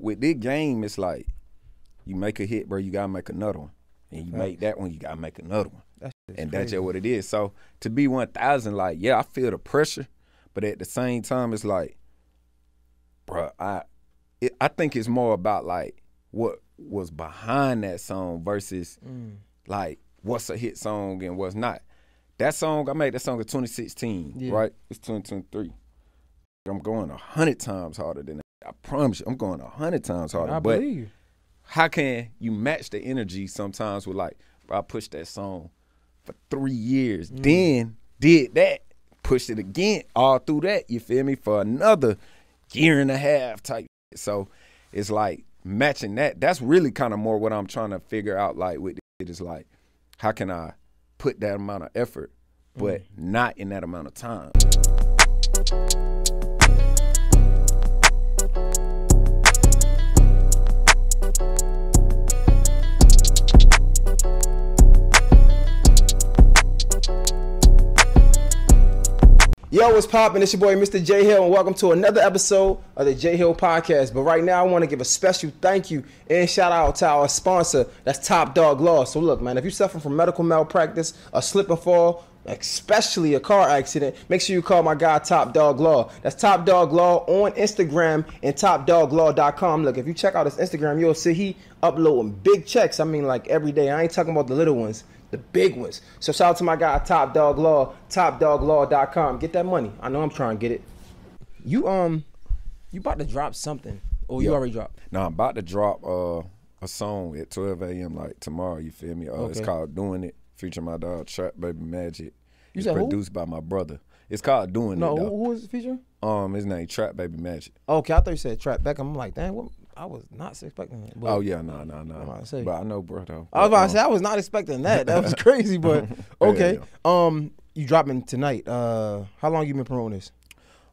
with this game, it's like you make a hit, bro. You gotta make another one, and you make that one, you gotta make another one, and that's just what it is. So to be one thousand, like yeah, I feel the pressure, but at the same time, it's like, bro, I, it, I think it's more about like what was behind that song versus Mm. like what's a hit song and what's not. That song I made that song in 2016, Yeah. right? It's 2023. I'm going a hundred times harder than that. I promise you, I'm going a hundred times harder. I but believe how can you match the energy sometimes with like, bro, I pushed that song for three years, Mm. then did that, pushed it again, all through that, you feel me, for another year and a half type. So it's like matching that. That's really kind of more what I'm trying to figure out. Like with it is like, how can I put that amount of effort, but not in that amount of time? Yo, what's poppin'? It's your boy, Mr. Jay Hill, and welcome to another episode of the Jay Hill Podcast. But right now, I want to give a special thank you and shout out to our sponsor, that's Top Dog Law. So, look, man, if you're suffering from medical malpractice, a slip and fall, especially a car accident, make sure you call my guy Top Dog Law. That's Top Dog Law on Instagram and TopDogLaw.com. Look, if you check out his Instagram, you'll see he uploading big checks. I mean, like every day. I ain't talking about the little ones the big ones. So shout out to my guy Top Dog Law, topdoglaw.com. Get that money. I know I'm trying to get it. You um you about to drop something. Or you Yeah. already dropped. Now I'm about to drop uh, a song at 12 a.m. like tomorrow. You feel me? Uh, It's Okay. called "Doing It," featuring my dog Trap Baby Magic. You It's said who? produced by my brother. It's called "Doing No, It." who, Though. who was the feature? Um, his name Trap Baby Magic. Okay, I thought you said Trap Beckham. I'm like, dang, what I was not expecting that. Oh yeah, no, no, no. But I know, bro. Though. I was about But, to say I was not expecting that. That was crazy, but okay. Um you dropping tonight. Uh how long you been promoting this?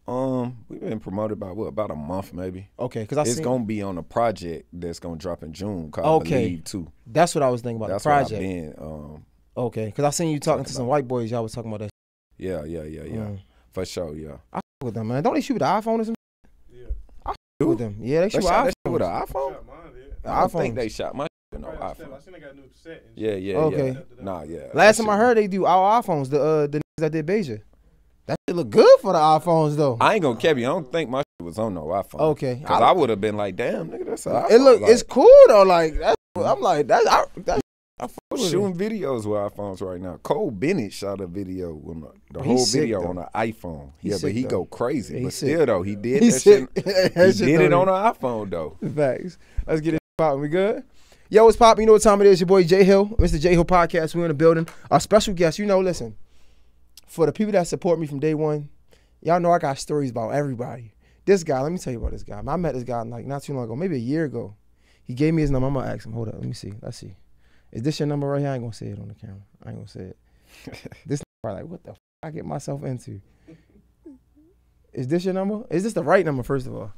Um, we've been promoted by what about a month maybe. Okay, because I It's seen, gonna be on a project that's gonna drop in June called Okay. Believe too. that's what I was thinking about That's the project. been. Um, Okay, because I seen you talking to some white boys. Y'all was talking about that. yeah, yeah, yeah, yeah, Mm. for sure, yeah. I with them, man. Don't they shoot with the iPhone or something? I f- with them. Yeah, they They shoot with shot that iPhone. shit with an iPhone. Yeah. I don't think they shot my shit with no iPhone. I seen they got a new set. And Yeah, yeah, Okay. yeah. Nah, yeah. Last That time I heard they do all iPhones. The uh the niggas that did Beja. That shit look good for the iPhones though. I ain't gonna cap you. I don't think my shit was on no iPhone. Okay. Cause I- I, would have been like, damn, nigga, that's an it look iPhone. it's cool though. Like that's I'm like that's I, that's I it. shooting videos with iPhones right now. Cole Bennett shot a video with my, the He's whole sick, video though. on an iPhone. He's yeah, sick, but he though. go crazy. Yeah, but sick. still though, he did He's that shit. He did it on an iPhone though. Facts. Let's get it popping. We good? Yo, what's popping? You know what time it is? Your boy Jay Hill, Mr. Jay Hill Podcast. We in the building. Our special guest, you know, listen, for the people that support me from day one, y'all know I got stories about everybody. This guy, let me tell you about this guy. I met this guy like not too long ago, maybe a year ago. He gave me his number. I'm gonna ask him. Hold up, let me see. Let's see. Is this your number right here? I ain't gonna say it on the camera. I ain't gonna say it. this probably like, what the f- I get myself into? Is this your number? Is this the right number? First of all,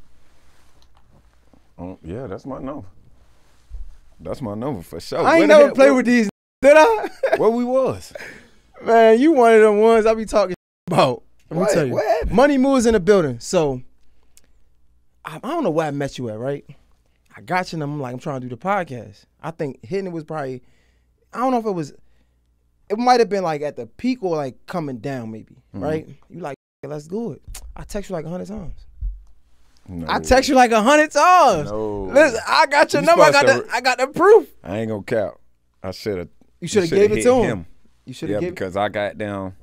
Um, yeah, that's my number. That's my number for sure. I ain't never played with these. Did I? Where we was? Man, you one of them ones I be talking about. Let me What? tell you. What? Money Mu's in the building. So I, I don't know where I met you at, right? I got you and I'm like, I'm trying to do the podcast. I think hitting it was probably I don't know if it was it might have been like at the peak or like coming down maybe, Mm-hmm. right? You like, "Yeah, let's do it. I text you like a hundred times. No. I text you like a hundred times. No. Listen, I got your You number. I got the I got the proof. I ain't gonna count. I should have. You should have gave it to him. You should Yeah, have gave it because I got down.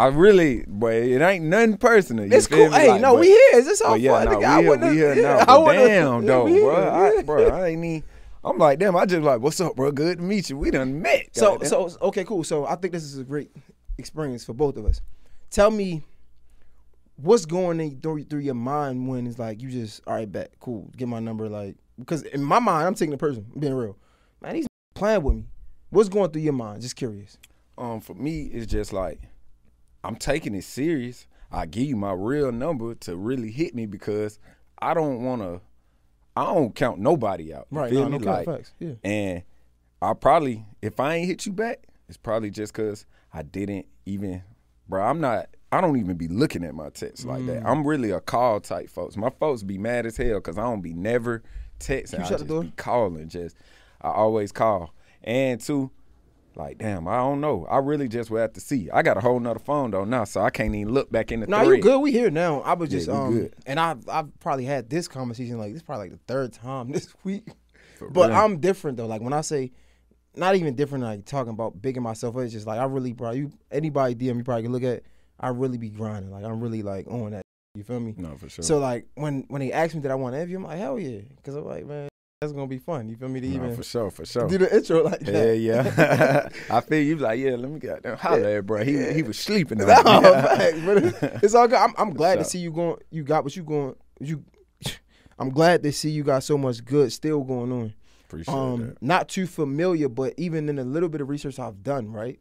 I really, boy, it ain't nothing personal. You It's cool. Hey, Like, no, but- we here. Is this all But yeah, fun? no, we here, we here yeah, now. But damn, though, bro, I, bro, I ain't even. I'm like, damn. I just like, what's up, bro? Good to meet you. We done met. So so okay, cool. So I think this is a great experience for both of us. Tell me what's going in through, through your mind when it's like you just all right, bet, cool, get my number, like because in my mind I'm taking the person, I'm being real. Man, he's playing with me. What's going through your mind? Just curious. um, for me, it's just like I'm taking it serious. I give you my real number to really hit me because I don't want to. I don't count nobody out. Right, feel no, me? no cap, like, facts, yeah. and I probably, if I ain't hit you back, it's probably just because I didn't even, bro. I'm not I don't even be looking at my texts like that. Mm. I'm really a call type folks. My folks be mad as hell because I don't be never texting. You I shut the just door? be calling. Just I always call. And two, like damn, I don't know. I really just would have to see. I got a whole nother phone though now, so I can't even look back in the No, thread. you good. We here now. I was just we um, good. and I've I've probably had this conversation like this probably like the third time this week. For But real. I'm different though. Like when I say, not even different. Like talking about bigging myself up. It's just like I really, bro. You anybody DM you probably can look at. I really be grinding. Like I'm really like on that. You feel me? No, for sure. So like when when they asked me did I want to interview, I'm like hell yeah, because I'm like man, that's gonna be fun. You feel me? To no, even for sure, for sure. do the intro like Yeah, that. yeah. I feel you like, yeah, let me get them holler at bro. He he was sleeping No, facts, but it's- it's all good. I'm, I'm glad to see you going. You got what you going. You. I'm glad to see you got so much good still going on. Appreciate Um, that. not too familiar, but even in a little bit of research I've done, right?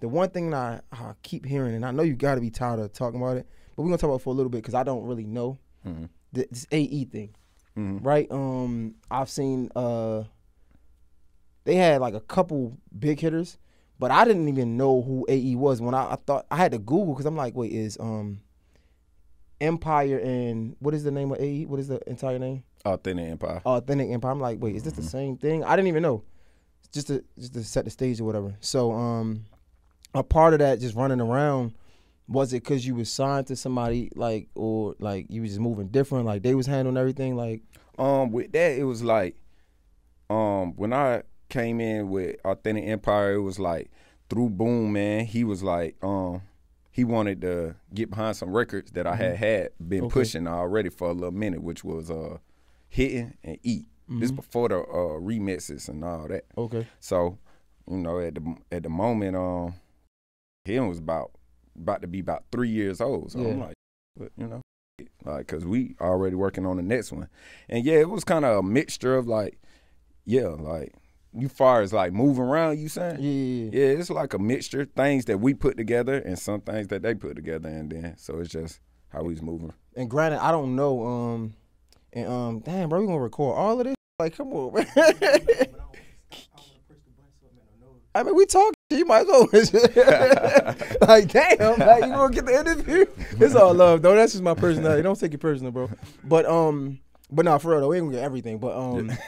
The one thing that I, I keep hearing, and I know you got to be tired of talking about it, but we're gonna talk about it for a little bit because I don't really know Mhm. this AE thing, Mhm. right? Um, I've seen uh, they had like a couple big hitters, but I didn't even know who AE was when I, I thought I had to Google because I'm like, wait, is um, Empire and what is the name of AE? What is the entire name? Authentic Empire. authentic empire. I'm like, wait, is this the same thing? I didn't even know. Just to just to set the stage or whatever. So um, a part of that just running around was it because you was signed to somebody like or like you was just moving different like they was handling everything like Um, with that, it was like, um, when I came in with Authentic Empire, it was like through Boom, man. He was like, um, he wanted to get behind some records that I had had been Okay. pushing already for a little minute, which was uh, hitting and eat. This before the uh, remixes and all that. okay So, you know, at the at the moment, um, him was about about to be about three years old. So I'm like, but, you know, like, cause we already working on the next one, and yeah, it was kind of a mixture of like, yeah, like you far as like moving around, you saying, yeah, yeah, yeah. yeah, it's like a mixture things that we put together and some things that they put together, and then so it's just how he's moving. and granted I don't know um and um damn bro we gonna record all of this? Like come on man. I mean we talking you might as well like damn like you gonna get the interview? It's all love though. That's just my personality. Don't take it personal bro. But um but nah for real though we ain't gonna get everything. But um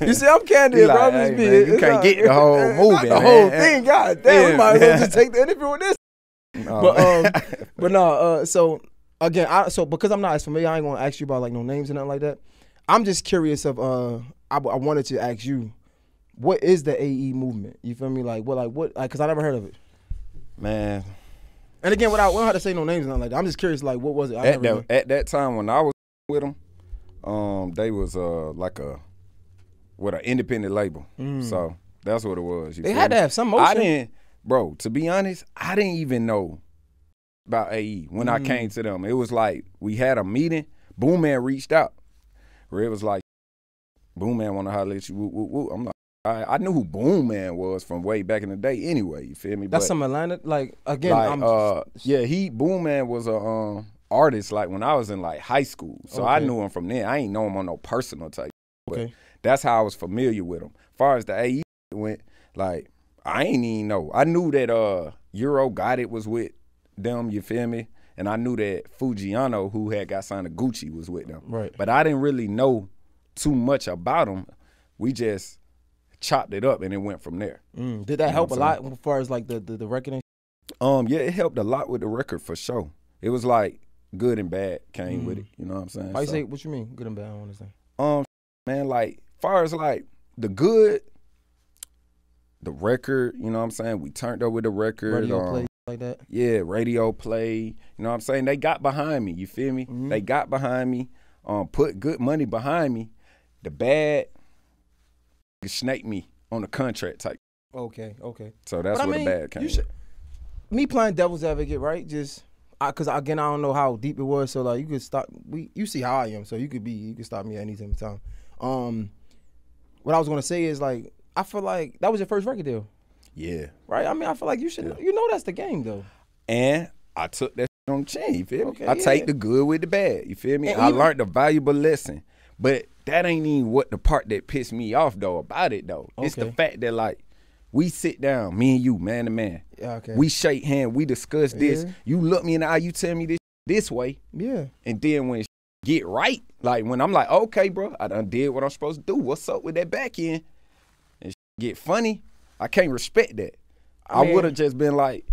you see I'm candid You bro. I'm just hey, being man, you can't not- get the whole movie, the whole thing god damn we might as well man. just take the interview with this. But um, but no, uh, so again, I so because I'm not as familiar, I ain't gonna ask you about like no names and nothing like that. I'm just curious of uh, I, I wanted to ask you, what is the AE movement? You feel me? Like what, like what, like because I never heard of it. man, And again, without we don't have to say no names and nothing like that. I'm just curious, like what was it? I at that at that time when I was with them, um, they was uh like a with an independent label. So that's what it was. you Mm. They had me? to have some motion. I didn't, bro. To be honest, I didn't even know about AE when Mm. I came to them. It was like we had a meeting. Boom Man reached out, where it was like, Boom Man want to holler at you. Woo, woo, woo. I'm like. I, I knew who Boom Man was from way back in the day. Anyway, you feel me? That's But- some Atlanta. Like again, like I'm uh yeah he boom man was a um artist like when i was in like high school so i knew him from then i ain't know him on no personal type but Okay. that's how i was familiar with him As far as the ae went like i ain't even know i knew that uh Euro Gotit was with them you feel me and i knew that Foogiano who had got signed to gucci was with them Right. but i didn't really know too much about them. we just chopped it up and it went from there Mm, did that know help a lot as far as like the the, the record? Um, yeah, it helped a lot with the record for sure. It was like good and bad came with it. You know what I'm saying? Why you So, say what you mean? Good and bad. I don't understand. um, man, like far as like the good, the record. You know what I'm saying? We turned up with the record. Radio um, play like that. Yeah, radio play. You know what I'm saying? They got behind me. You feel me? Mm-hmm. They got behind me. Um, put good money behind me. The bad, snake me on a contract type. Okay. Okay. So that's But I where mean, the bad came. you should- me playing devil's advocate, right? Just because again, I don't know how deep it was, so like you could stop. We you see how I am, so you could be you could stop me at any time. Um, what I was gonna say is like I feel like that was your first record deal, Yeah. right? I mean, I feel like you should you know that's the game though. And I took that on the chin, you feel me? Okay, I yeah. take the good with the bad, you feel me? And I even- learned a valuable lesson. But that ain't even what the part that pissed me off though about it though. It's the fact that like We sit down, me and you, man to man. Yeah, okay. We shake hand. We discuss this. Yeah. You look me in the eye. You tell me this this way, yeah. and then when get right, like when I'm like, okay, bro, I done did what I'm supposed to do. What's up with that back end? And get funny. I can't respect that. I would have just been like,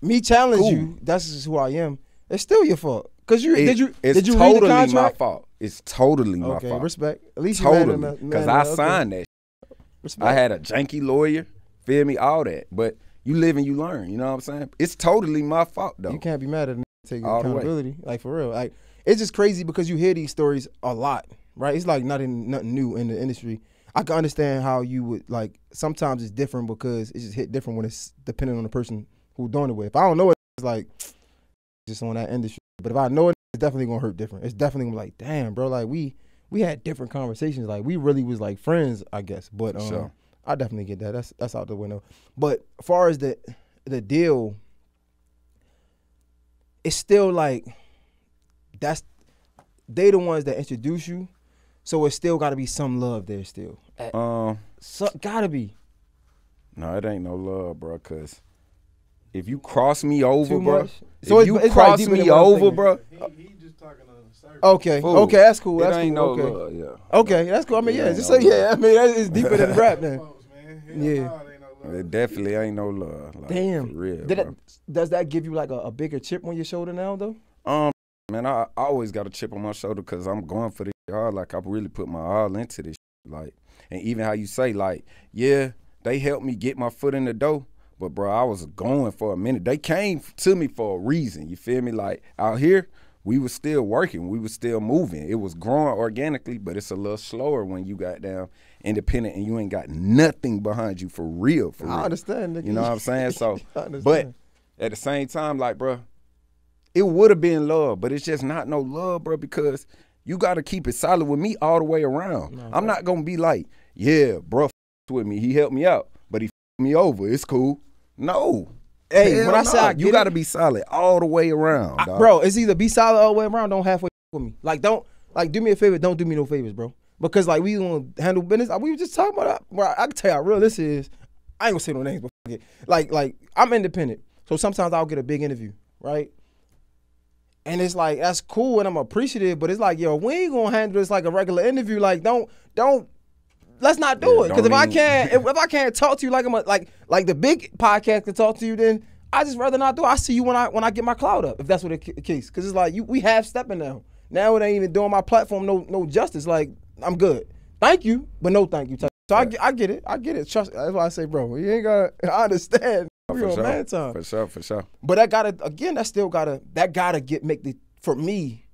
Me challenge Cool. you. That's just who I am. It's still your fault. Cause you it- did you did you totally read the my fault. It's totally my Okay, fault. respect. At least Totally, because I okay. signed that. Respect. I had a janky lawyer, feel me, all that. But you live and you learn. You know what I'm saying? It's totally my fault though. You can't be mad at it. Take All accountability, like for real. Like it's just crazy because you hear these stories a lot, right? It's like nothing, nothing new in the industry. I can understand how you would like. Sometimes it's different because it's just hit different when it's depending on the person who doing it with. If I don't know it, it's like just on that industry. But if I know it, it's definitely gonna hurt different. It's definitely gonna be like, damn, bro, like we we had different conversations. Like we really was like friends, I guess. But um, Sure. I definitely get that. That's that's out the window. But as far as the the deal, it's still like that's they the ones that introduce you. So it's still got to be some love there still. Um, So, gotta be no, it ain't no love, bro. Cause if you cross me over, too bro, much. if it's, you it's cross deeper me than what I'm over, thinking. bro, He, he just talking on the. Okay, Fool. okay, that's cool. it That's ain't cool. no okay. love. Yeah. Okay, that's cool. I mean, It yeah, ain't just no say yeah. I mean, that is deeper than rap, man. Folks, man. Hell Yeah. nah, it ain't no love. It definitely ain't no love. Like, Damn. For real, Did bro. that, does that give you like a, a bigger chip on your shoulder now, though? Um, man, I, I always got a chip on my shoulder because I'm going for this hard. Like I really put my all into this. Like, and even how you say, like, yeah, they helped me get my foot in the door, but bro, I was going for a minute. They came to me for a reason. You feel me? Like out here, we was still working, we was still moving. It was growing organically, but it's a little slower when you got down independent and you ain't got nothing behind you for real. For real. I understand, nigga. You know what I'm saying? So, but at the same time, like, bro, it would have been love, but it's just not no love, bro, because you got to keep it solid with me all the way around. I'm not gonna be like, yeah, bro, f- with me, he helped me out, but he me over. It's cool. No. Hey, Hell when I say no. I you got to be solid all the way around, I- bro, it's either be solid all the way around. Don't halfway with me. Like, don't like do me a favor. Don't do me no favors, bro. Because like we gonna handle business. We were just talking about that. Bro, I can tell you how real this is. I ain't gonna say no names, but fuck it. like like I'm independent, so sometimes I'll get a big interview, right? And it's like that's cool and I'm appreciative, but it's like yo, we ain't gonna handle this like a regular interview. Like don't don't let's not do Yeah, it. Because if I can't if, if I can't talk to you like I'm a, like like the big podcast can talk to you, then I just rather not do. it. I see you when I when I get my cloud up, if that's what the ca- case. Because it's like you we half stepping now. Now it ain't even doing my platform no no justice. Like I'm good. Thank you, but no thank you. So I, get- I get it. I get it. Trust. That's why I say, bro, you ain't gotta. I understand. Oh, we for on sure. man time. For sure, for sure. But that gotta again, that still gotta that gotta get make the for me,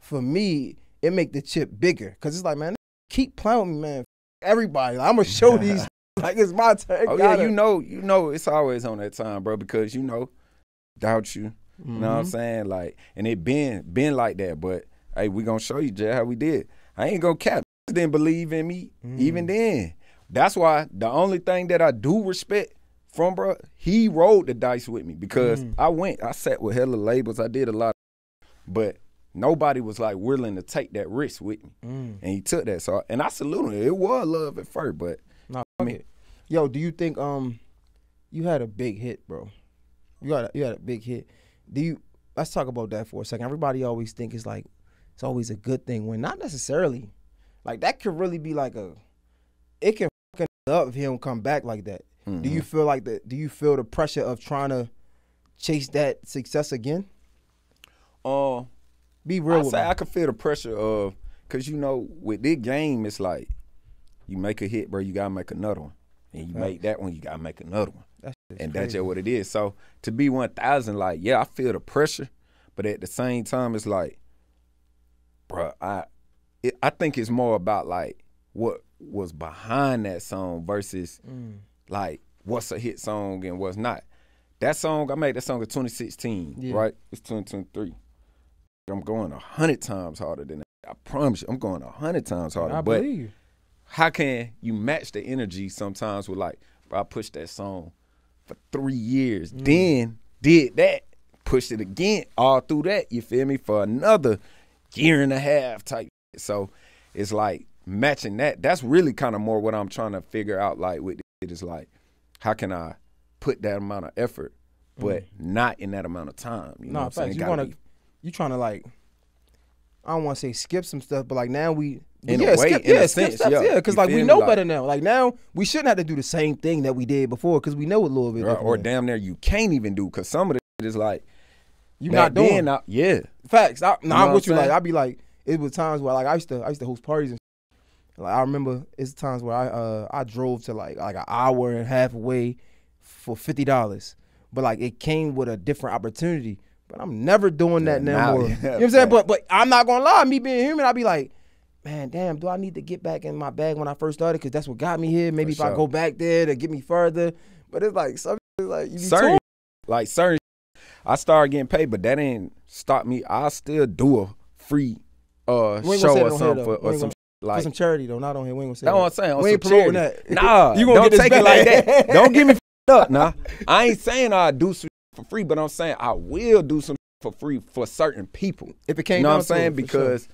for me, it make the chip bigger. Cause it's like, man, keep playing with me, man. Everybody, I'm gonna show these like it's my turn. Oh yeah, you know, you know, it's always on that time, bro, because you know, doubt you. You know Mm-hmm. what I'm saying? Like, and it been been like that, but hey, we gonna show you, Jay, how we did. I ain't gonna cap. Didn't believe in me Mm. even then. That's why the only thing that I do respect from bro, he rolled the dice with me because Mm. I went, I sat with hella labels, I did a lot, but nobody was like willing to take that risk with me, Mm. and he took that. So, and I salute him. It was love at first, but Nah, fuck it. Yo, do you think um you had a big hit, bro? You got a, you had a big hit. Do you? Let's talk about that for a second. Everybody always think it's like it's always a good thing when not necessarily. Like that could really be like a. It can fucking up if he don't come back like that. Do you feel like that? Do you feel the pressure of trying to chase that success again? uh, Be real I with say me. I can feel the pressure of, cause you know, with this game, it's like you make a hit, bro, you gotta make another one, and you make that one, you gotta make another one, That shit's and that's just what it is. So to be one thousand, like, yeah, I feel the pressure, but at the same time, it's like, bro, I, it, I think it's more about like what was behind that song versus Mm. like what's a hit song and what's not. That song I made that song in 2016, Yeah. right? It's 2023. I'm going a hundred times harder than that. I promise you, I'm going a hundred times harder. I but believe you. how can you match the energy sometimes with like, bro, I pushed that song for three years, Mm. then did that, pushed it again, all through that, you feel me, for another year and a half type. So it's like matching that. That's really kind of more what I'm trying to figure out. Like with it is like, how can I put that amount of effort, but not in that amount of time? You know Mm. What I'm saying? You Gotta wanna be- you trying to like I don't want to say skip some stuff, but like now we In a yeah, way, skip, in a yeah, skip sense, steps, yeah. because like we know Like- better now. Like now we shouldn't have to do the same thing that we did before because we know a little bit. or, or damn near you can't even do because some of it is like you not doing I- yeah, facts. I, no, know I'm what with you. Like? I'd be like, it was times where like I used to I used to host parties and like I remember it's times where I uh I drove to like like an hour and a half away for fifty dollars, but like it came with a different opportunity. But I'm never doing that now. now- more. yeah, you know what I'm saying? But but I'm not gonna lie. Me being human, I'd be like, man, damn, do I need to get back in my bag when I first started? Because that's what got me here. Maybe For if I go back there to get me further. But it's like some like you certain like certain I started getting paid, but that ain't stop me. I still do a free uh We ain't gonna show or something for or some gonna- For some charity though, not on here. We ain't gonna say That's that. what I'm saying. on We ain't promoting charity. that. Nah, You gonna don't get take it like that. Don't get me up now. I ain't saying I do some for free, but I'm saying I will do some for free for certain people. If it came You know what I'm saying? it, for sure. Because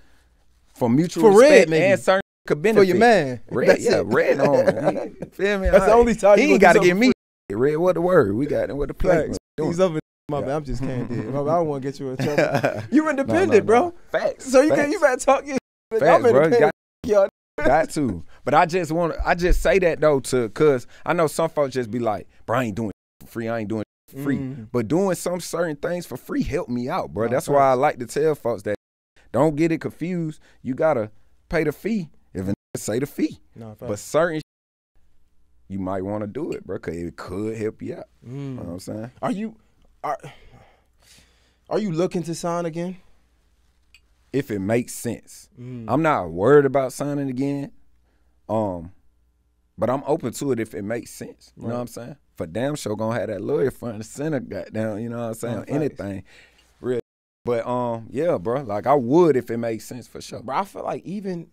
for mutual For red, respect maybe. and certain could for benefit your man. Red, That's yeah, it. red on. Feel me? That's the I- only time you he ain't got to get me. Red, what the word? We got what the play. He's up in my Yeah. bad. I'm just candid. I don't want to get you in trouble. You No, independent, no, bro. no. Facts. So you facts. can you better talk your. Facts, I'm bro. independent. Yo, got to. But I just want to. I just say that though to cause I know some folks just be like, bro, I ain't doing for free. I ain't doing for free. Mm. But doing some certain things for free help me out, bro. That's why I like to tell folks that don't get it confused. You gotta pay the fee if a nigga say the fee. No, But certain you might want to do it, bro, cause it could help you out. You know what I'm saying? are you are are you looking to sign again? If it makes sense. Mm. I'm not worried about signing again. Um, but I'm open to it if it makes sense. You know what I'm saying? For damn sure gonna have that lawyer front and center goddamn, you know what I'm saying? Anything. Real but um, yeah, bro. Like I would if it makes sense for sure. Bro, I feel like even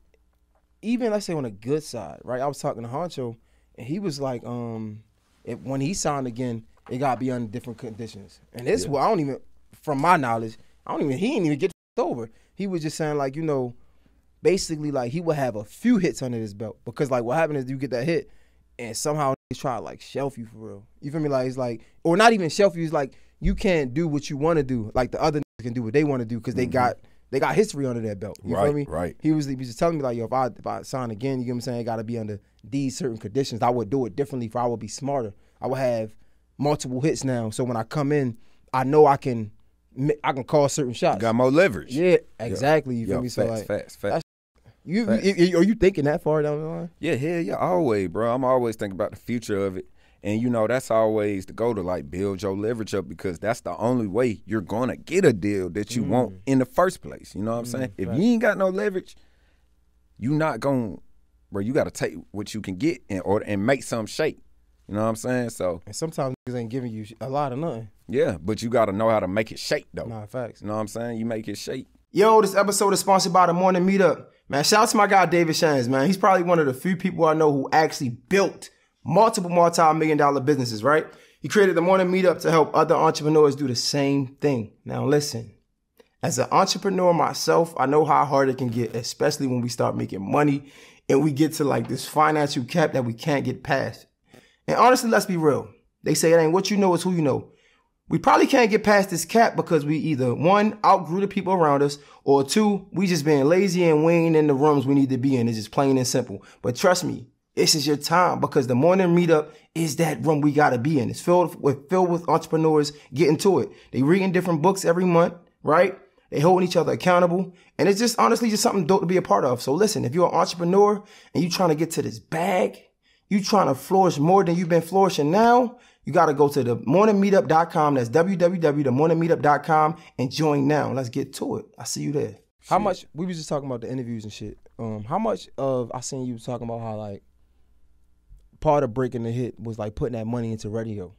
even let's say on the good side, right? I was talking to Honcho and he was like, um, if when he signed again, it gotta be under different conditions. And this well, I don't even from my knowledge, I don't even he didn't even get over. He was just saying like, you know, basically like he would have a few hits under his belt. Because like what happened is you get that hit and somehow they try to like shelf you for real. You feel me? Like it's like or not even shelf you, it's like you can't do what you want to do. Like the other can do what they want to do because they mm-hmm. got they got history under their belt. You feel Right, me? right. He was he was just telling me like, yo, if I if I sign again, you get what I'm saying, it gotta be under these certain conditions. I would do it differently for I would be smarter. I would have multiple hits now. So when I come in, I know I can I can call certain shots. Got more leverage. yeah, exactly. You feel Yo, me? So facts, like facts, facts. You, facts. you, you- are you thinking that far down the line? Yeah, hell yeah, always, bro. I'm always thinking about the future of it. And you know, that's always the goal to like build your leverage up because that's the only way you're gonna get a deal that you want mm. in the first place. You know what I'm mm, saying? If you ain't got no leverage, you not gonna bro, you gotta take what you can get and or and make some shape. You know what I'm saying? So And sometimes niggas ain't giving you a lot of nothing. yeah, but you gotta know how to make it shake though. Nah, facts. You know what I'm saying? You make it shake. Yo, this episode is sponsored by the Morning Meetup. Man, shout out to my guy David Shands, man. He's probably one of the few people I know who actually built multiple multi-million dollar businesses, right? He created the Morning Meetup to help other entrepreneurs do the same thing. Now listen, as an entrepreneur myself, I know how hard it can get, especially when we start making money and we get to like this financial cap that we can't get past. And honestly, let's be real. They say it ain't what you know, it's who you know. We probably can't get past this cap because we either one outgrew the people around us, or two, we just being lazy and we ain't in the rooms we need to be in. It's just plain and simple. But trust me, this is your time because the morning meetup is that room we gotta be in. It's filled with filled with entrepreneurs getting to it. They reading different books every month, right? They holding each other accountable. And it's just honestly just something dope to be a part of. So listen, if you're an entrepreneur and you trying to get to this bag, you trying to flourish more than you've been flourishing now, you got to go to the morningmeetup.com. That's www.themorningmeetup.com and join now. Let's get to it. I see you there. How much, we was just talking about the interviews and shit. Um, how much of, I seen you talking about how like part of breaking the hit was like putting that money into radio,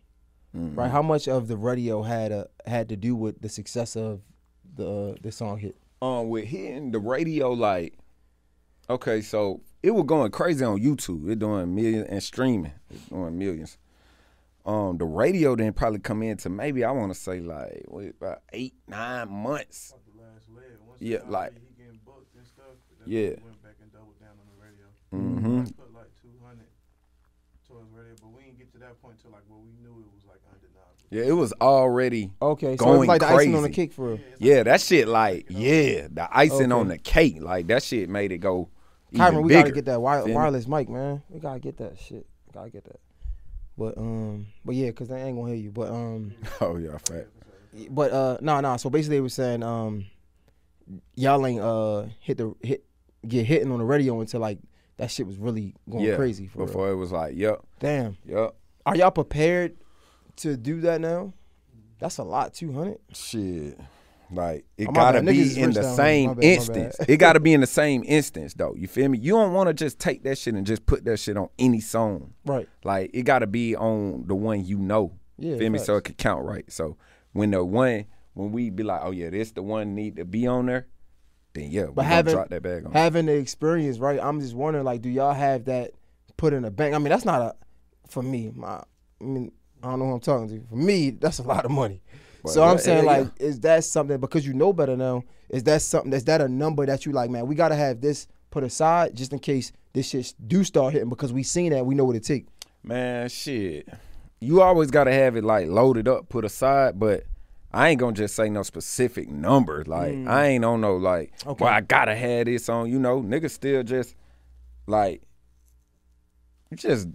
right? How much of the radio had a, had to do with the success of the, the song hit? um with hitting the radio like okay so it was going crazy on youtube it doing millions and streaming it's doing millions um the radio didn't probably come into maybe i want to say like what, about eight nine months The last leg. Once Yeah, he like- he getting booked and stuff. That's Yeah. when he went back and doubled down on the radio. mm-hmm He put like 200, towards radio, but we didn't get to that point till like where we knew it was like undeniable. Yeah, it was already Okay, so it Going was like the icing on the crazy. cake for real. Yeah, that shit like yeah, the icing Okay. on the cake, like that shit made it go even Kyron, we bigger. gotta get that wi- wireless mic, man. We gotta get that shit. Gotta get that. But um, but yeah, cause they ain't gonna hear you. But um, Oh yeah, fat. but uh, no, no. So basically, they were saying um, y'all ain't uh hit the hit get hitting on the radio until like that shit was really going Yeah, crazy for real. Before it was like, yep. Damn, Yep. are y'all prepared to do that now? That's a lot, two hundred. shit. Like it Oh, gotta bad. Be in the down same bad, instance. it gotta be in the same instance though. You feel me? You don't want to just take that shit and just put that shit on any song. Right. Like it gotta be on the one you know. Yeah, feel me? So it could count right. So when the one when we be like, oh yeah, this the one need to be on there, then yeah, But having drop that bag on. having the experience, right? I'm just wondering, like, do y'all have that put in a bank? I mean, that's not a for me. My, I mean, I don't know who I'm talking to. For me, that's a lot of money. So I'm yeah, saying, yeah, like, is that something because you know better now? Is that something? Is that a number that you like, man? We gotta have this put aside just in case this shit do start hitting because we seen that we know what it take. Man, shit. You always gotta have it like loaded up, put aside, but I ain't gonna just say no specific number. Like I ain't on no like, Mm. Okay. well, I gotta have this on. You know, niggas still just like, just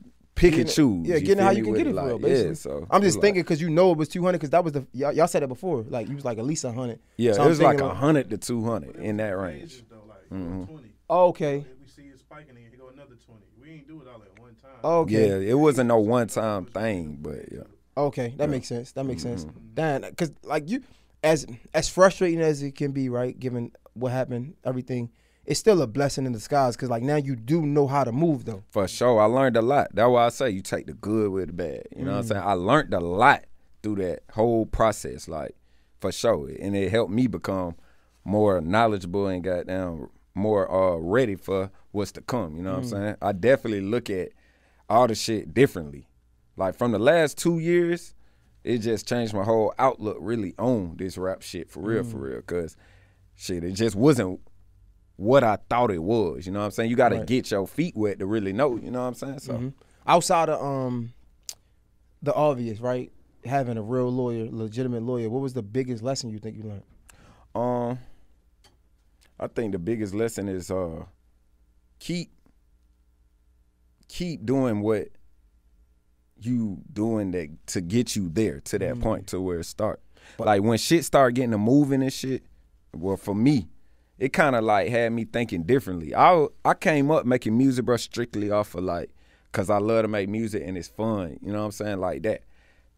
pick and choose. Yeah, getting how you can get it like, for real. Basically. Yeah, so I'm just thinking like- because you know it was 200 because that was the y'all, y'all said it before. Like you was like at least 100. yeah, So it was like thinking a hundred to two hundred in that range. Though, like. Oh, okay. We see it spiking, then go another 20. We ain't do it all at one time. Okay. Yeah, it wasn't no one time thing, but yeah. Okay, that makes sense. That makes sense. Mm-hmm. Damn, because like you, as as frustrating as it can be, right? Given what happened, everything, it's still a blessing in disguise. Because like now you do know how to move, though. For sure. I learned a lot. That's why I say you take the good with the bad. You know what I'm mm. saying? I learned a lot through that whole process, like for sure. And it helped me become more knowledgeable and got goddamn more uh ready for what's to come. You know what I'm mm. saying? I definitely look at all the shit differently. Like from the last two years, it just changed my whole outlook really on this rap shit for real, for mm. real. Cause shit, it just wasn't what I thought it was. You know what I'm saying? You got to Right. get your feet wet to really know. You know what I'm saying? So Outside of um, the obvious, right? Having a real lawyer, legitimate lawyer. What was the biggest lesson you think you learned? um, I think the biggest lesson is uh, keep keep doing what you doing that to get you there to that point to where it start. like when shit start getting to moving and shit. Well, for me, it kind of like had me thinking differently. I I came up making music, bro, strictly off of like, cause I love to make music and it's fun. You know what I'm saying? Like that.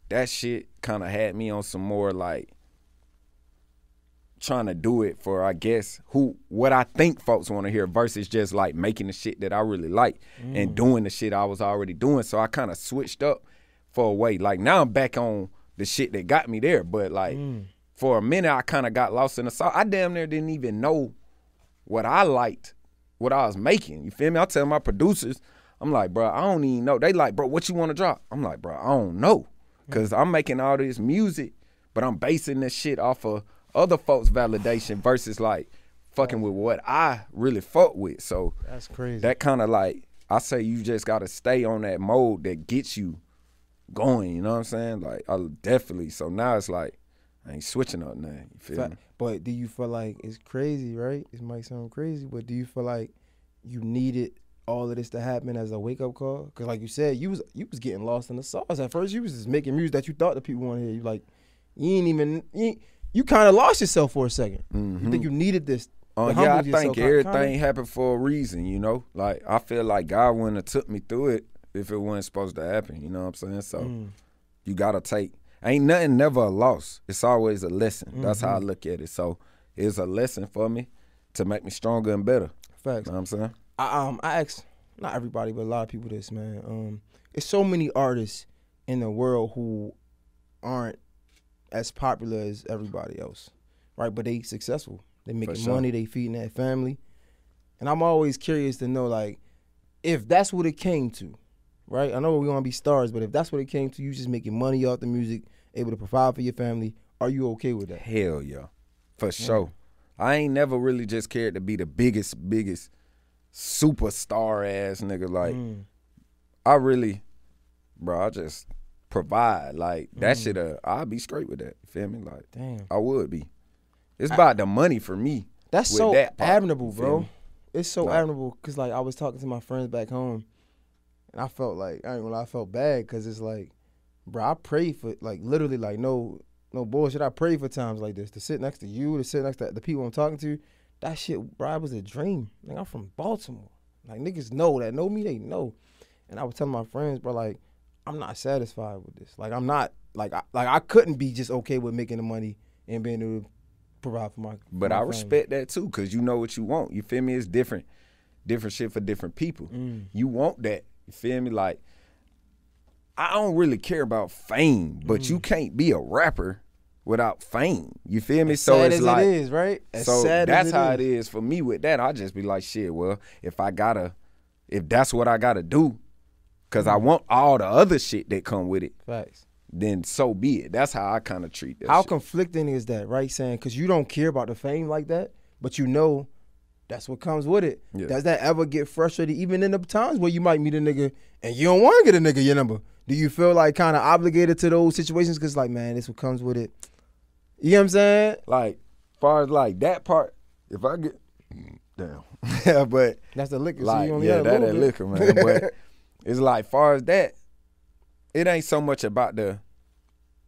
That shit kind of had me on some more like trying to do it for I guess who what I think folks want to hear versus just like making the shit that I really like and mm. doing the shit I was already doing. So I kind of switched up for a way. Like now I'm back on the shit that got me there, but like mm. For a minute I kind of got lost in the sauce. I damn near didn't even know what I liked, what I was making. You feel me? I tell my producers, I'm like, bro, I don't even know. They like, bro, what you want to drop? I'm like, bro, I don't know, mm. cause I'm making all this music, but I'm basing this shit off of other folks' validation versus like fucking with what I really fuck with. So That's crazy. that kind of like I say you just gotta stay on that mode that gets you going. You know what I'm saying? Like I definitely. So now it's like I ain't switching up now. You feel Fa- me? But do you feel like it's crazy, right? It might sound crazy, but do you feel like you needed all of this to happen as a wake up call? Because like you said, you was you was getting lost in the sauce at first. You was just making music that you thought the people want to hear. You like you ain't even you, ain't- you kind of lost yourself for a 2nd You think you needed this? To yeah, I think kinda- everything happened for a reason. You know, like I feel like God wouldn't have took me through it if it wasn't supposed to happen. You know what I'm saying? So Mm. you gotta take. Ain't nothing never a loss. It's always a lesson. That's how I Mm-hmm. look at it. So it's a lesson for me to make me stronger and better. Facts. You know what I'm saying? I um I ask not everybody but a lot of people this man. Um, it's so many artists in the world who aren't as popular as everybody else, right? But they successful. They making sure. money. They feeding their family, and I'm always curious to know like if that's what it came to, right? I know we want to be stars, but if that's what it came to, you just making money off the music, able to provide for your family. Are you okay with that? Hell yeah, for sure. I ain't never really just cared to be the biggest, biggest superstar ass nigga. Like Mm. I really bro, I just provide. Like Mm. that shit, uh, I'll be straight with that. You feel me? Like Damn. I would be. It's about the money for me. That's so that part, admirable, bro. It's so Like- admirable because like I was talking to my friends back home, and I felt like I ain't gonna lie, I felt bad because it's like, bro, I pray for like literally like no no bullshit. I pray for times like this to sit next to you, to sit next to the people I'm talking to. That shit, bro, it was a dream. Like I'm from Baltimore. Like niggas know that know me, they know. And I was telling my friends, bro, like I'm not satisfied with this. Like I'm not like I, like I couldn't be just okay with making the money and being able to provide for my. But my I family. respect that too, cause you know what you want. You feel me? It's different, different shit for different people. Mm. You want that. You feel me? Like I don't really care about fame, but Mm. you can't be a rapper without fame. You feel me? so sad it's as like it is, right? As so that's as how it is for me with that. I just be like, shit. Well, if I gotta, if that's what I gotta do, cause Mm. I want all the other shit that come with it, Facts. then so be it. That's how I kind of treat that. How shit. conflicting is that, right? Saying because you don't care about the fame like that, but you know that's what comes with it. Yeah. Does that ever get frustrated, even in the times where you might meet a nigga and you don't want to get a nigga your number? Do you feel like kind of obligated to those situations? Because like, man, this what comes with it. You know what I'm saying? like far as like that part, if I get mm, damn, yeah, but That's the liquor. so like you only yeah, that that liquor, man. But it's like far as that, it ain't so much about the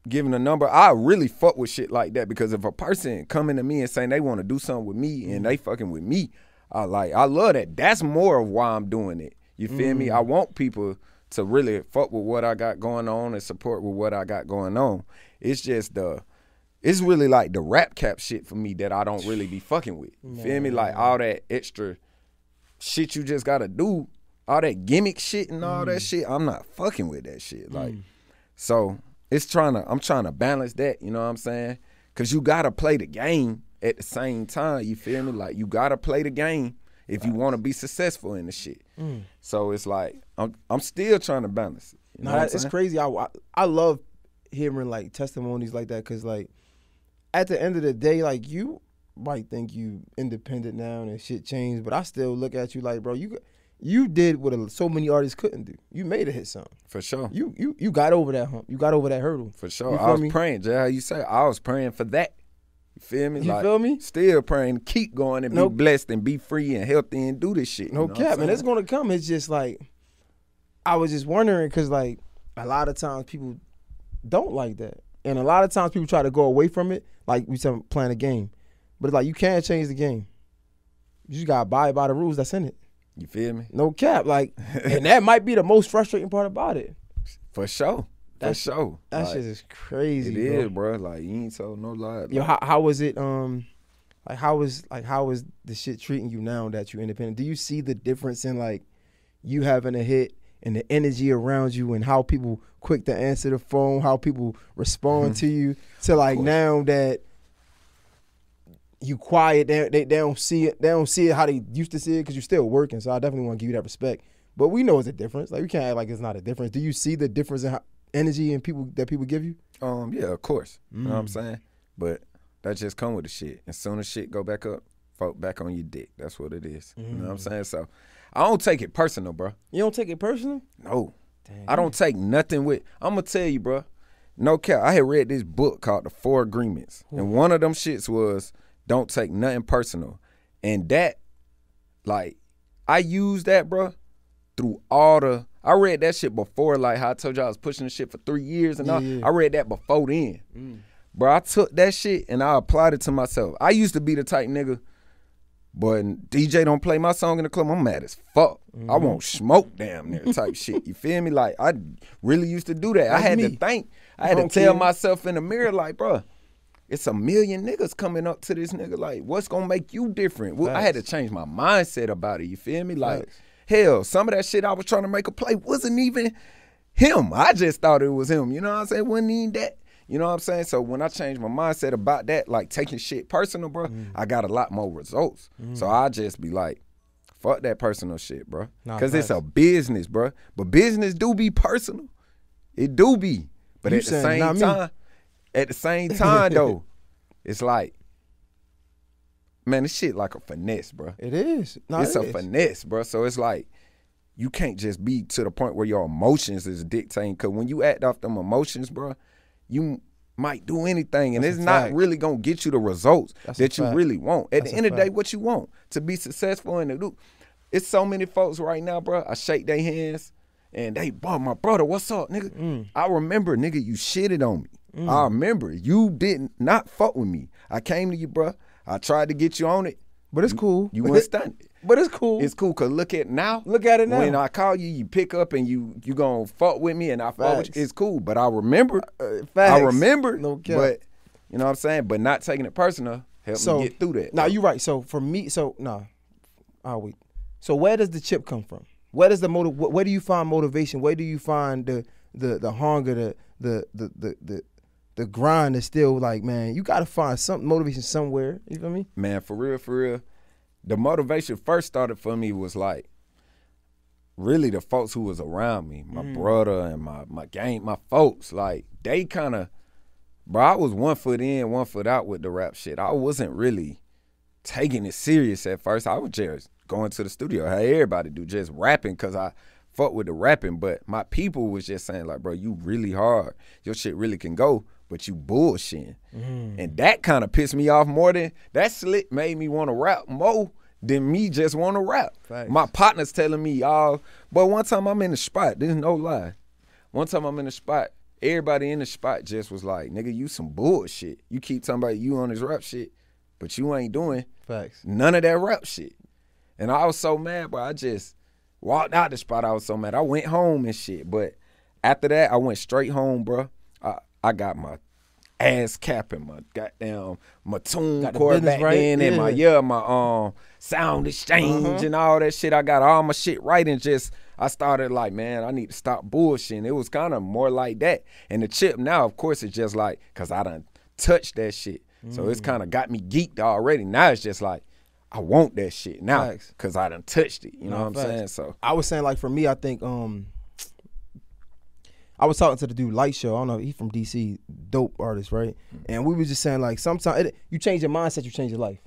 giving a number. I really fuck with shit like that because if a person coming to me and saying they want to do something with me and they mm. fucking with me, I like I love that. That's more of why I'm doing it. You feel me? I mm. want people to really fuck with what I got going on and support with what I got going on. It's just the it's really like the rap cap shit for me that I don't really be fucking with. You feel me? Like all that extra shit you just gotta do, all that gimmick shit and all that mm. shit. I'm not fucking with that shit. Like, so it's trying to. I'm trying to balance that. You know what I'm saying? Cause you gotta play the game at the same time. You feel me? Like you gotta play the game if you want to be successful in the shit. Mm. So it's like I'm I'm still trying to balance it. You know No, what I'm it's crazy. I, I I love hearing like testimonies like that because like at the end of the day, like you might think you independent now and shit changed, but I still look at you like, bro, you you did what a- so many artists couldn't do. You made a hit song. For sure. You you you got over that hump. You got over that hurdle. For sure. I was me? praying, just how you say, I was praying for that. You feel me? You like, feel me? Still praying to keep going and No- be blessed and be free and healthy and do this shit. No you know what I'm cap, man. It's gonna come. It's just like I was just wondering because like a lot of times people don't like that, and a lot of times people try to go away from it. Like we said, playing a game, but it's like you can't change the game. You just gotta abide by the rules that's in it. You feel me? No cap, like, and that might be the most frustrating part about it. For sure. For That's- sure. That Like, shit is crazy. It is, bro. bro. Like you ain't told no lie. Yo, how how was it? Um, like how was like how is the shit treating you now that you're independent? Do you see the difference in like you having a hit and the energy around you and how people quick to answer the phone, how people respond to you, to like now that you quiet, they, they they don't see it, they don't see it how they used to see it because you're still working. So I definitely want to give you that respect. But we know it's a difference. Like we can't act like it's not a difference. Do you see the difference in how, energy and people that people give you? um, yeah, of course. You know what Mm. I'm saying? But that just come with the shit. As soon as shit go back up, folk back on your dick. That's what it is. You know what Mm. I'm saying? So I don't take it personal, bro. You don't take it personal. No. Damn. I don't take nothing with. I'm gonna tell you, bro. No cap. I had read this book called The Four Agreements, and one of them shits was don't take nothing personal, and that, like, I use that, bro, through all the. I read that shit before, like how I told y'all I was pushing the shit for three years and all. Yeah, yeah. I read that before then, bro. I took that shit and I applied it to myself. I used to be the type nigga. But DJ don't play my song in the club, I'm mad as fuck. I Mm-hmm. won't smoke damn near type shit. You feel me? Like I really used to do that. I had me. to think. I had to tell care. myself in the mirror, like, bro, it's a million niggas coming up to this nigga. Like, what's gonna make you different? Well, I had to change my mindset about it. You feel me? Like, Facts. hell, some of that shit I was trying to make a play wasn't even him. I just thought it was him. You know what I'm saying? Wasn't even that. You know what I'm saying? So when I changed my mindset about that, like taking shit personal, bro, Mm. I got a lot more results. So I just be like, fuck that personal shit, bro. Nah, Cause it's a business, bro. But business do be personal. It do be. But You at the same not me. At the same time though, it's like, man, this shit like a finesse, bro It is. No, it's it a is. finesse, bro. So it's like you can't just be to the point where your emotions is dictating. Cause when you act off them emotions, bro, you might do anything, and That's it's not fact. really gonna get you the results That's that you fact. really want. At That's the end of the day, what you want to be successful and to do. It's so many folks right now, bro. I shake their hands and they, bro, my brother, what's up, nigga? Mm. I remember, nigga, you shitted on me. I mm. remember you didn't not fuck with me. I came to you, bro. I tried to get you on it. But it's cool. You went stunned. But it's cool. It's cool cause look at now. Look at it now. When I call you, you pick up and you you gonna fuck with me and I fuck with you. It's cool. But I remember. Uh, uh I remember. No cap. but you know what I'm saying. But not taking it personal help so me get through that. Now you're right. So for me, so nah, I'll wait. So where does the chip come from? Where does the motive? Where do you find motivation? Where do you find the the the hunger, the the the the the, the grind is still like, man, you got to find some motivation somewhere. You feel me? man, for real, for real. The motivation first started for me was like really the folks who was around me, my mm. brother and my my gang, my folks. Like they kind of, bro. I was one foot in, one foot out with the rap shit. I wasn't really taking it serious at first. I was just going to the studio, how everybody do, just rapping because I fuck with the rapping. But my people was just saying like, bro, you really hard. Your shit really can go, but you bullshitting. And mm. that kind of pissed me off more than that slick made me want to rap more than me just want to rap. Facts. My partner's telling me, y'all, but one time I'm in the spot, there's no lie. One time I'm in the spot, everybody in the spot just was like, nigga, you some bullshit. You keep talking about you on this rap shit, but you ain't doing Facts. none of that rap shit. And I was so mad, but I just walked out the spot. I was so mad. I went home and shit. But after that, I went straight home, bro. I, got my ASCAP and my goddamn my tune Got cord back right? in and my Yeah. yeah, my um SoundExchange Uh-huh. and all that shit. I got all my shit right and just I started like, man, I need to stop bullshitting. It was kind of more like that. And the chip now, of course, it's just like, cause I done touched that shit. So Mm. it's kind of got me geeked already. Now it's just like, I want that shit now because I done touched it. You know Nah, what I'm facts. saying? So I was saying like for me, I think um I was talking to the dude Light Show. I don't know, he from DC, dope artist, right? Mm-hmm. And we was just saying like sometimes you change your mindset, you change your life,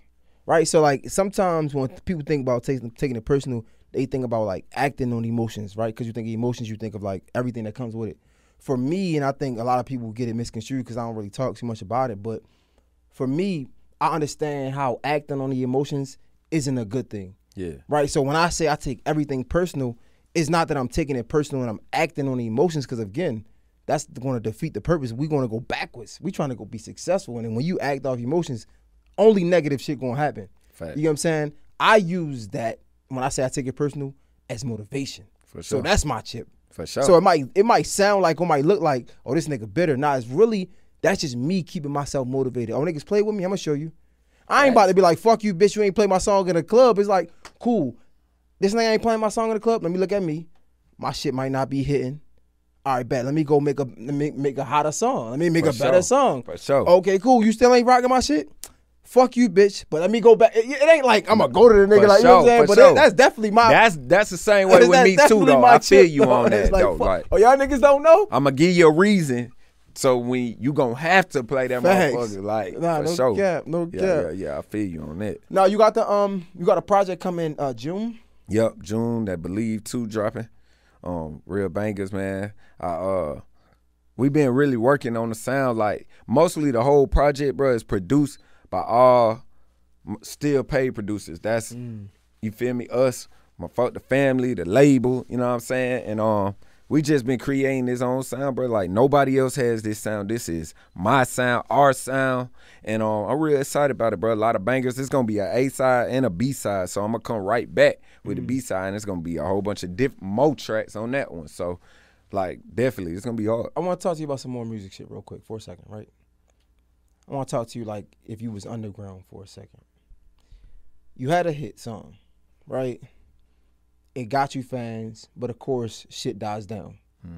right? So like sometimes when people think about taking taking it personal, they think about like acting on emotions, right? Because you think of emotions, you think of like everything that comes with it. For me, and I think a lot of people get it misconstrued because I don't really talk too much about it, but for me, I understand how acting on the emotions isn't a good thing yeah, right? So when I say I take everything personal, it's not that I'm taking it personal and I'm acting on the emotions, because again, that's going to defeat the purpose. We're going to go backwards. We're trying to go be successful, and then when you act off emotions, only negative shit going to happen. Fact. You know what I'm saying? I use that when I say I take it personal as motivation. For sure. So that's my chip. for sure. So it might it might sound like or might look like oh this nigga bitter. Nah, it's really that's just me keeping myself motivated. Oh niggas play with me, I'm gonna show you. I ain't about to be like fuck you, bitch. You ain't play my song in the club. It's like cool. This nigga ain't playing my song in the club. Let me look at me. My shit might not be hitting. All right, bet. Let me go make a let me make a hotter song. Let me make For a better song. For sure. Okay, cool. You still ain't rocking my shit. Fuck you, bitch. But let me go back. It, it ain't like I'm gonna go to the nigga For like you know what I'm saying. But sure. that, that's definitely my. that's that's the same way with me too, though. I feel you though. on that, like, though. fuck- Like oh y'all niggas don't know. I'm gonna give you a reason. So when you gonna have to play that Facts. motherfucker, like Nah, for no sure. cap, no yeah, cap. yeah, yeah. I feel you on that. No, you got the um, you got a project coming uh June. Yep, June that believe two dropping. Um, real bangers, man. I uh we been really working on the sound. Like mostly the whole project, bro, is produced by all still paid producers. That's you feel me? Us, my fuck the family, the label, you know what I'm saying? And um we just been creating this own sound, bro. Like nobody else has this sound. This is my sound, our sound. And um, I'm real excited about it, bro. A lot of bangers. It's gonna be a A side and a B side. So I'm gonna come right back with the B side, and it's gonna be a whole bunch of different mo tracks on that one. So, like, definitely, it's gonna be hard. I want to talk to you about some more music shit real quick for a second, right? I want to talk to you like if you was underground for a second. You had a hit song, right? It got you fans, but of course, shit dies down. Hmm.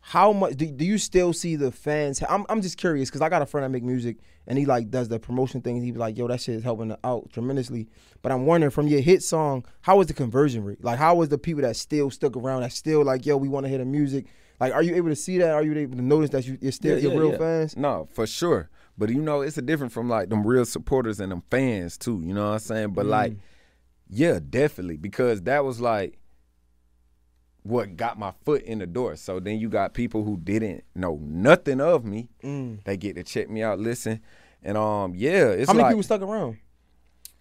How much do, do you still see the fans? I'm I'm just curious because I got a friend that make music and he like does the promotion things. He be like, "Yo, that shit is helping out tremendously." But I'm wondering from your hit song, how was the conversion rate? Like, how was the people that still stuck around that still like, "Yo, we want to hear the music"? Like, are you able to see that? Are you able to notice that you, you're still your real fans? No, for sure. But you know, it's a different from like them real supporters and them fans too. You know what I'm saying? But mm. like, yeah, definitely because that was like what got my foot in the door. So then you got people who didn't know nothing of me. Mm. They get to check me out, listen, and um, yeah, it's How many like people stuck around?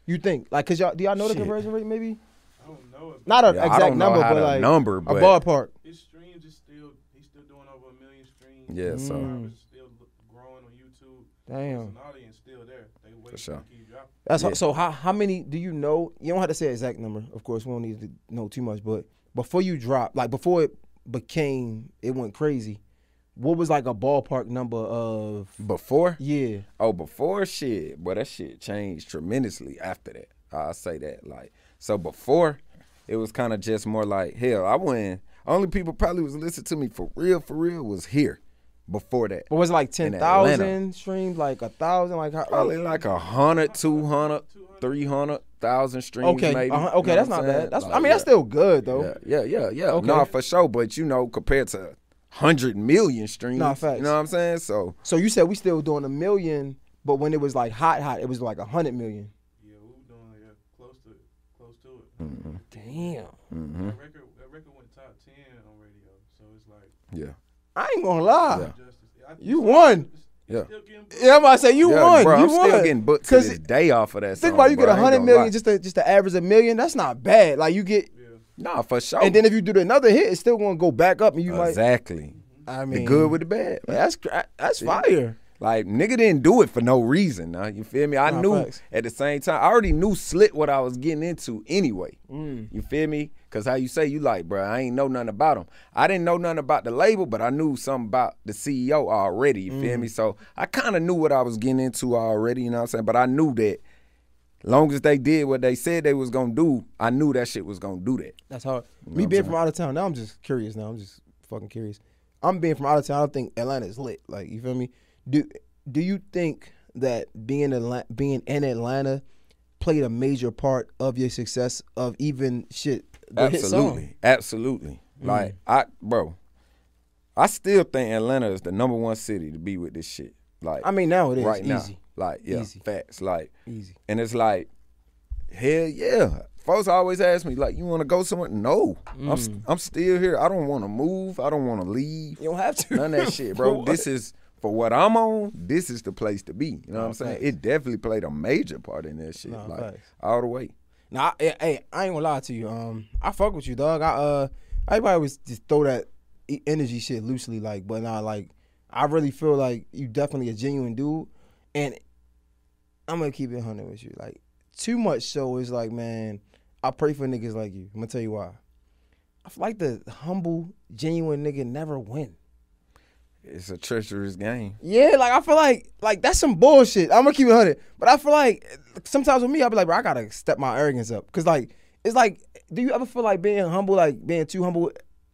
You think like cause y'all do y'all know the conversion rate maybe? I don't know. Not an Yeah, exact number, but to like number, a ballpark. His streams is still he's still doing over a million streams. Yeah, so- Mm. Still growing on YouTube. Damn. His audience still there. They wait for sure. That's Yeah. so. How how many do you know? You don't have to say exact number, of course. We don't need to know too much, but before you drop, like before it became, it went crazy. What was like a ballpark number of? before. Yeah, Oh, before shit, but that shit changed tremendously after that. I say that like so before, it was kind of just more like hell. I went. Only people probably was listening to me for real, for real was here. Before that, but was it like In ten Atlanta. thousand streams, like a thousand, like how? probably like a hundred, two hundred, three hundred thousand streams. okay, maybe. uh-huh, You okay, know that's not saying? bad. That's Like, I mean that's still good though. Yeah, yeah, yeah, yeah. Okay. No, for sure. But you know, compared to hundred million streams, Nah, facts. you know what I'm saying? So So you said we still doing a million, but when it was like hot, hot, it was like a hundred million. Yeah, we were doing yeah, close to close to it. Damn. mm-hmm. That record that record went top ten on radio. So it's like yeah, I ain't gonna lie. Yeah. You won. Yeah. Yeah, I'm about to say you yeah, won. Bro, you I'm won. still getting booked to this day off of that. Think song, about you bro. get I a hundred million lie. just to just to average a million. That's not bad. Like you get, yeah. Nah, for sure. and then if you do another hit, it's still gonna go back up, and you might. exactly. I The mean, good with the bad. man. that's that's fire. Like nigga didn't do it for no reason. Nah, you feel me? I Nah, knew facts. at the same time. I already knew slit what I was getting into anyway. Mm. You feel me? Cause how you say you like, bro? I ain't know nothing about him. I didn't know nothing about the label, but I knew something about the CEO already. You feel Mm. me? So I kind of knew what I was getting into already. You know what I'm saying? But I knew that long as they did what they said they was gonna do, I knew that shit was gonna do that. That's hard. know Me being from out of town, now I'm just curious. Now I'm just fucking curious. I'm being from out of town. I don't think Atlanta is lit. Like you feel me? Do Do you think that being Atlanta, being in Atlanta played a major part of your success of even shit? The hit song? Absolutely, absolutely. Mm. Like I, bro, I still think Atlanta is the number one city to be with this shit. Like I mean, now it is right now, like yeah, Easy. facts. Like easy. and it's like, hell yeah. Folks always ask me like, you want to go somewhere? No, I'm Mm. st- I'm still here. I don't want to move. I don't want to leave. You don't have to. None of that shit, bro. This is for what I'm on. This is the place to be. You know what I'm saying? It definitely played a major part in that shit, Nah, like all the way. Nah, I, hey, I ain't gonna lie to you. Um, I fuck with you, dog. I uh, everybody always just throw that energy shit loosely, like, but not like. I really feel like you definitely a genuine dude, and I'm gonna keep it hundred with you. Like too much so is like, man, I pray for niggas like you. I'm gonna tell you why. I feel like the humble, genuine nigga never win. It's a treacherous game. Yeah, like I feel like like that's some bullshit. I'm gonna keep it hundred, but I feel like sometimes with me, I'll be like, bro, I gotta step my arrogance up, cause like it's like, do you ever feel like being humble, like being too humble,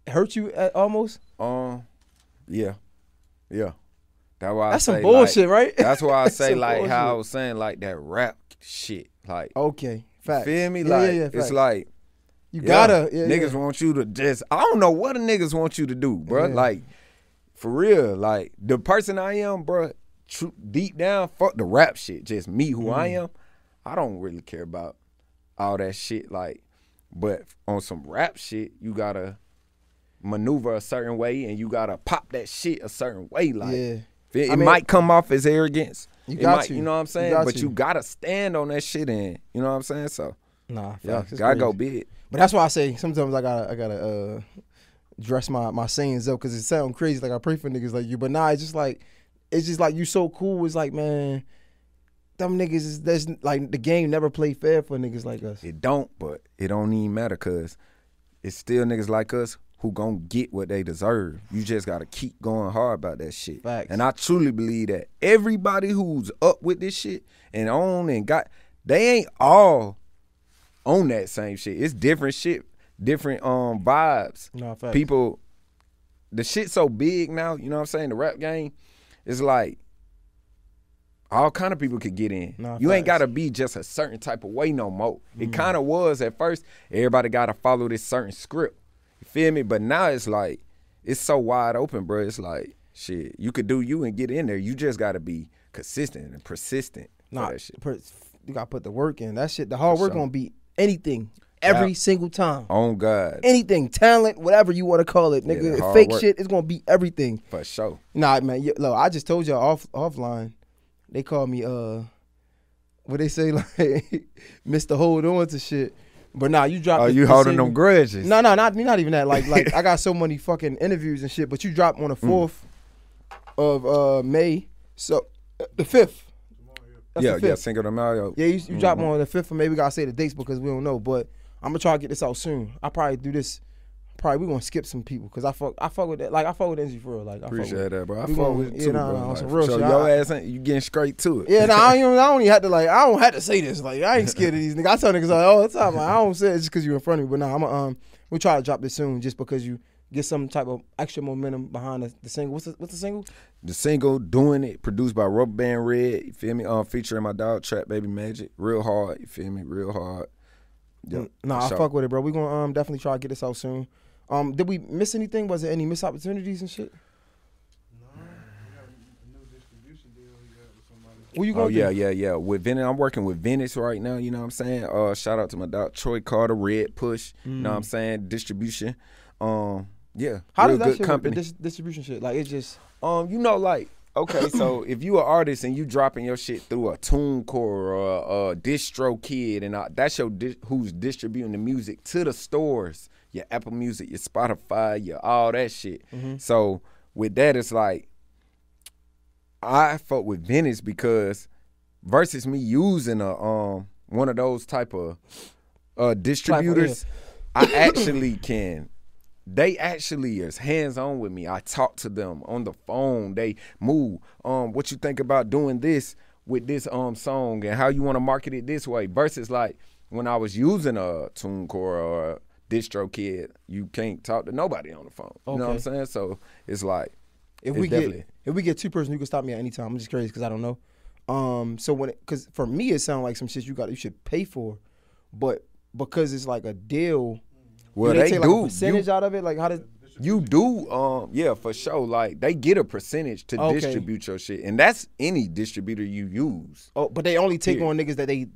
hurt you at, almost? Um, yeah, yeah. That's why I That's some say, bullshit, like, right? That's why I say like how I was saying like that rap shit. Like, Okay, fact. feel me? Yeah, like yeah, yeah, it's like you gotta, yeah, niggas yeah. want you to just. I don't know what the niggas want you to do, bro. Like, for real, like the person I am, bro. Tr- deep down, fuck the rap shit. Just me, who I Mm. am. I don't really care about all that shit. Like, but on some rap shit, you gotta maneuver a certain way and you gotta pop that shit a certain way. Like, Yeah. it, it mean- might come off as arrogance. You It got might- to. You know what I'm saying? got but to. you gotta stand on that shit and you know what I'm saying? So Nah, yeah, gotta go crazy. big. But that's why I say sometimes I gotta, I gotta uh, dress my my sayings up because it sound crazy. Like I pray for niggas like you, but nah, it's just like, it's just like you so cool. It's like, man, them niggas is that's like the game never played fair for niggas like us. It don't, but it don't even matter cause it's still niggas like us who gonna get what they deserve. You just gotta keep going hard about that shit. Facts. And I truly believe that everybody who's up with this shit and on and got they ain't all on that same shit. It's different shit, different um vibes. Facts. People the shit so big now, you know what I'm saying? The rap game is like all kind of people could get in. You ain't gotta be just a certain type of way no more. It kind of was at first. Everybody gotta follow this certain script. You feel me? But now it's like it's so wide open, bro. It's like shit. You could do you and get in there. You just gotta be consistent and persistent. Nah, that shit. per- you gotta put the work in. That shit, the hard work sure. gonna beat anything. Every Yeah. single time. On God, Anything, talent, whatever you want to call it, nigga. hard fake work. shit, it's gonna be everything. for sure. Nah, man. You, look, I just told y'all off offline. They call me uh, what they say like Mr. Hold On to shit. But nah, you dropped. Oh, you holding single- them grudges? No, no, not me. Not even that. Like, like I got so many fucking interviews and shit. But you dropped on the Mm. fourth of uh May. So uh, the fifth. That's yeah, yeah. Cinco de Mayo. Yeah, you, you drop Mhm. on the fifth, or maybe we gotta say the dates because we don't know. But I'm gonna try to get this out soon. I probably do this. Probably we gonna skip some people because I fuck I fuck with that. Like I fuck with NG for real. Like I Appreciate that, bro. I fuck with it yeah, too, nah, bro. nah, Like, some real sure. shit. Your I- ass ain't you getting straight to it. Yeah, nah, I don't, even, I don't even have to like. I don't have to say this. Like, I ain't scared of these niggas. I tell niggas like all the time. Like, I don't say it just because you in front of me. But nah, I'm a, um, we try to drop this soon just because you get some type of extra momentum behind the, the single. What's the what's the single? The single "Doing It" produced by Rubber Band Red. You feel me? Um, featuring my dog Trap Baby Magic. Real hard. You feel me? Real hard. Yep, Nah, for I sure. fuck with it, bro. We gonna um definitely try to get this out soon. Um, did we miss anything? Was there any missed opportunities and shit? No, we got a new distribution deal we got with somebody. What you gonna Oh do? yeah, yeah, yeah. With Venice, I'm working with Venice right now. You know what I'm saying? Uh, shout out to my dog Troy Carter, Red Push. You know what I'm saying? Distribution. Um, yeah. Mm. How real does that good shit company. work? The dis- distribution shit. Like it's just Um, you know, like okay, so if you are an artist and you dropping your shit through a TuneCore or a, a DistroKid, and uh, that's your di- who's distributing the music to the stores, your Apple Music, your Spotify, your all that shit. So with that, it's like I fuck with Venice because versus me using a um one of those type of uh distributors, I actually can they actually is hands on with me. I talk to them on the phone. They move. Um, what you think about doing this with this um song and how you want to market it this way? Versus like when I was using a TuneCore or a DistroKid, you can't talk to nobody on the phone. You know what I'm saying? So it's like if It's we get if we get two person, you can stop me at any time. I'm just curious because I don't know. Um, so when because for me it sounds like some shit you got you should pay for, but because it's like a deal, well do they, take do. like a percentage you, out of it. Like how does you do um yeah for sure. Like they get a percentage to Okay. distribute your shit, and that's any distributor you use oh, but they only take Yeah. on niggas that they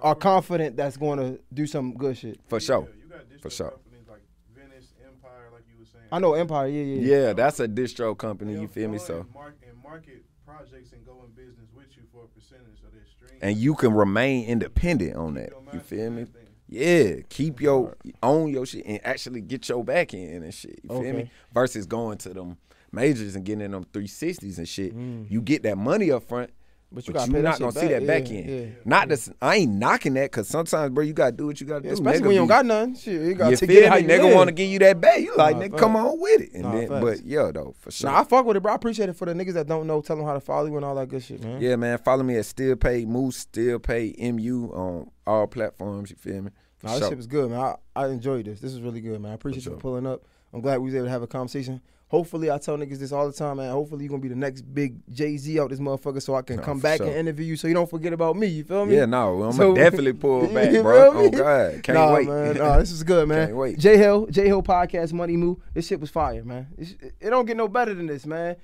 are confident that's going to do some good shit. for sure. Yeah, you got For sure. companies Empire, like you were saying. I know Empire, yeah, yeah, yeah. Yeah, that's a distro company. You They'll feel me? So. And, mark, and market projects and go in business with you for a percentage of their stream. and you can remain independent on that. You feel me? Yeah, keep your own your shit and actually get your back in and shit. You feel Okay. me? Versus going to them majors and getting in them 360s and shit. Mm. You get that money up front, But but, you you gotta pay are that not gonna see that back end. yeah. Not this. I ain't knocking that because sometimes, bro, you gotta do what you gotta do. Especially Nigga when you don't got none. Shit, you got You to feel get how you Nigga live. to give you that back. You like, Nah, nigga, come on with it. And Nah, then, facts. but yeah, though, for sure. Nah, I fuck with it, bro. I appreciate it for the niggas that don't know. Tell them how to follow you and all that good shit, man. yeah, man. Follow me at Still Pay Moose Still Pay MU on all platforms. You feel me? Nah, this shit was good, man. I, I enjoyed this. This was really good, man. I appreciate you sure. for pulling up. I'm glad we was able to have a conversation. Hopefully, I tell niggas this all the time, man. Hopefully, you're gonna be the next big Jay Z out this motherfucker, so I can come back sure. and interview you, so you don't forget about me. You feel me? Yeah, no, I'm So- gonna definitely pull back, bro. Oh God, can't nah, wait. man. Nah, this is good, man. Can't wait. Jay Hill, Jay Hill podcast, Money Mu. This shit was fire, man. It's- it don't get no better than this, man.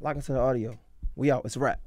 Lock into the audio. We out. It's a wrap.